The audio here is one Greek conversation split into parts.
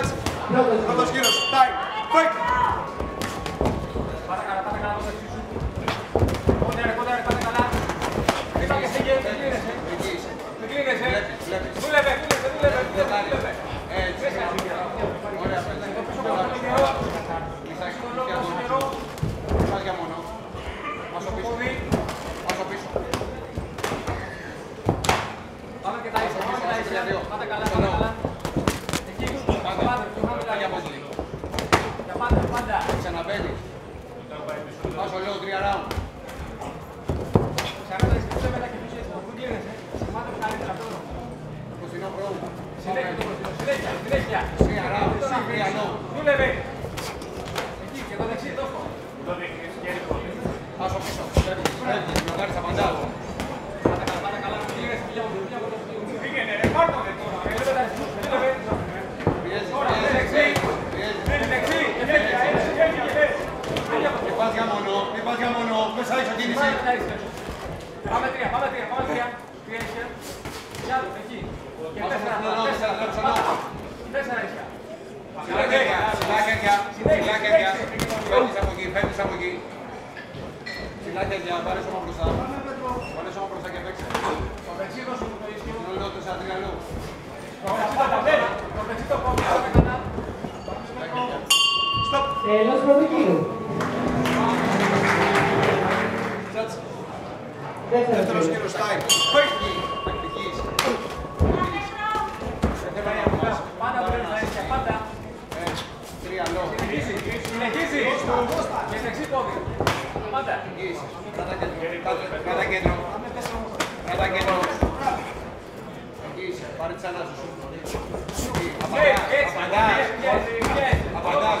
μάτς. Πρώτος γύρος. Time. Fight. Πάτα καλά, πάτα καλά. Κόντε ρε, κόντε ρε, πάτα καλά. Μην πάγεσαι γύρω, μην κλείνεσαι. Μην κλείνεσαι. Δούλευε, δούλευε, δούλευε, δούλευε. Έτσι, ωραία, πέντε. Πίσω από το καιρό. Λυσάκι, καιρό. Πάγια μόνο. Μας το πίσω. Μας το πίσω. Πάμε και τα ίσια, πάμε και τα ίσια. Πάτα καλά, πάτα καλά. Για πάντα, πάντα. Ξαναμπαίνει. Πάσο λέω τρία round. Ξανά τα σκεφτείτε μετά και πίσω έτσι, που κλείνεσαι. Σημάτε καλύτερα τώρα. Κοστινό πρόβλημα. Συνέχεια, το κοστινό, συνέχεια, συνέχεια. Τρία round. Τον Τρία αφήνεις. low. Δούλευε. Εκεί, και το δεξί, δώσ' το. Πάσο πίσω. Φεύγεις, φεύγεις. Μπλοκάρεις απαντά. Πάτε καλά, πάτε καλά. Κλείνεσαι, πήγα από το πήγα από το Πήγαινε, ρε, πάρ' το, ρε, τώρα. Δούλευε τα αριστερά, δούλευε. Πιέζεις, Τώρα, πιέζεις, δεξί. πιέζεις. Είναι δεξί, και φεύγει, έτσι, φεύγει, και φεύγει. Φεύγει από το Μη πας για μόνο, μη πας για μόνο. Μέσα ίσο κίνηση. Πάμε τα αριστερά. Πάμε τρία, πάμε τρία, πάμε τρία. Τρία ίσια. Κι άλλο, εκεί. Και Πάσε τέσσερα, στο νερό, τέσσερα, τέσσερα, τέσσερα. τέσσερα. Τέσσερα ίσια. Ψηλά χέρια, ψηλά χέρια, ψηλά χέρια. Φεύγεις από εκεί, φεύγεις από εκεί. Ψηλά χέρια, πάρε σώμα μπροστά. Πάρε σώμα μπροστά και παίξε. Το δεξί δώσου το ίσιο. Είναι όλο το 4-3 λόγου. Το δεξί το κόβει. Το δεξί το κόβει. Πάμε καλά. Τέλος πρώτου γύρου. Δεύτερος Δεύτερος γύρος. κύριος time. Φεύγει. Τακτικής. Πάντα πρέπει να είσαι πάντα. Ε, Τρία λόγου. Συνεχίζει. Συνεχίζει. Και δεξί πόδι. Πάντα. Κράτα κέντρο. Κράτα- Κράτα κέντρο. Κράτα κέντρο. Εκεί είσαι. Πάρε τις ανάσους σου. Εκεί. Ναι, Απαντάς. έτσι. Απαντάς. Yes, yes. Απαντάς.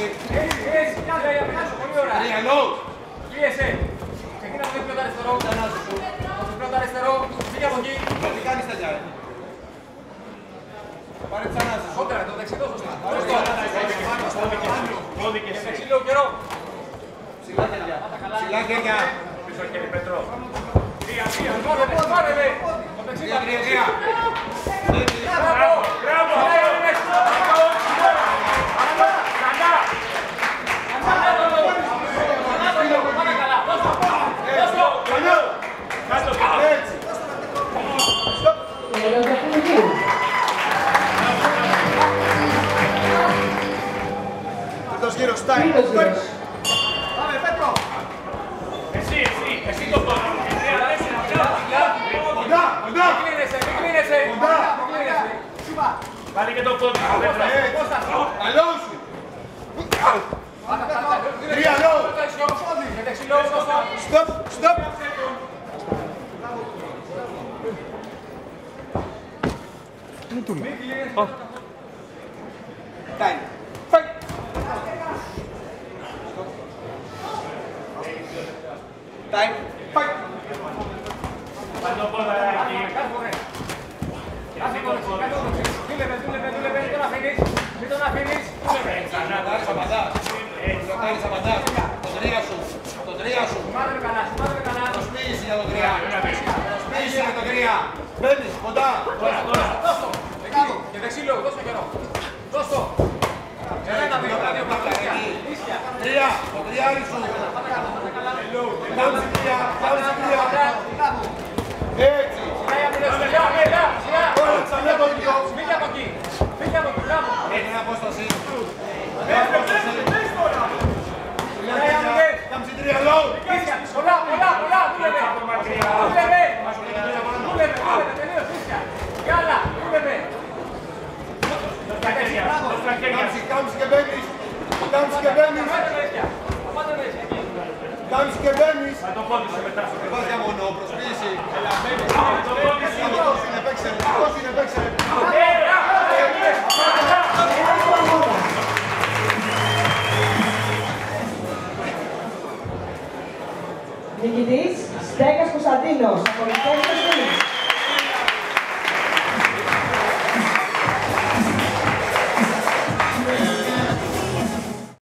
Άστα ράου. Μπαίνεις. Κλείσε από Πίεσε. το ξεκίνη πόδι. Έτσι, έτσι. Κάτσε για πίσω. Πολύ ωραία. Τρία λόγου. Πίεσε. Ξεκίνα από το διπλό το αριστερό. Το διπλό το αριστερό. Φύγε από εκεί. Γιατί κάνεις τέτοια, ρε. Πάρε τις ανάσες σου. Κόντρα, το δεξί δώσ' το. Δώσ' το. Και δεξί λέω καιρό. Ψηλά χέρια. Ψηλά χέρια. Πάρε με, πάρε με. Το δεξί Τρία, θα τρία, πει. τρία. Μπράβο. Μπράβο. Κοντά, κοντά. Μην κλείνεσαι, μην κλείνεσαι. Κοντά. Μην κλείνεσαι. Βάλει και το πόδι σου, Πέτρα. Καλό σου. Πάτα, πάτα. Τρία λόγου. Το δεξιό. Και δεξί λόγο, δώσ' το. Stop, stop. Time. Fight. Time. Fight. Βάλει το πόδι εκεί. Κάτσε φορέ. Κάτσε το δεξί, κάτσε το δεξί. Δούλευε, δούλευε, δούλευε. Μην τον αφήνεις. Μην τον αφήνεις. Μπλοκάρεις, απαντάς. Μπλοκάρεις, απαντάς. Το τρία σου. Το τρία σου. Σημάδε με καλά, σημάδε με καλά. Προσποίηση για το τρία. Προσποίηση για το τρία. Μπαίνεις, κοντά. Δώσ' το. Εκεί. Και δεξί λόγο, δώσ' το καιρό. Δώσ' το. Ένα, δύο, δύο, δύο. Ίσια. Τρία. Το τριάρι σου. Κάμψη τρία. Κάμψη τρία. Έτσι. Σιγά, σιγά, σιγά, σιγά, σιγά. Τώρα ξανά το ίδιο. Φύγε από εκεί. Φύγε από εκεί, μπράβο. Έχει απόσταση. Σιγά, Κάμψη τρία λόγου. Ίσια. Πολλά, πολλά, πολλά. Δούλευε. Δούλευε. Δούλευε, δούλευε. Τελείως, ίσια. Γάλα, δούλευε. Κάμψη, κάμψη και μπαίνεις. Κάμψη και μπαίνεις. Πάτε με ίσια. Πάτε με ίσια. εκεί. Κάμψη και μπαίνεις. Βάλει το πόδι σου μετά. Δεν πας για μόνο, προσποίηση. Το πόδι σου. Αυτός είναι, παίξε. Αυτός είναι, παίξε. Νικητής Στέκας Κωνσταντίνος. Απολυτεύσεως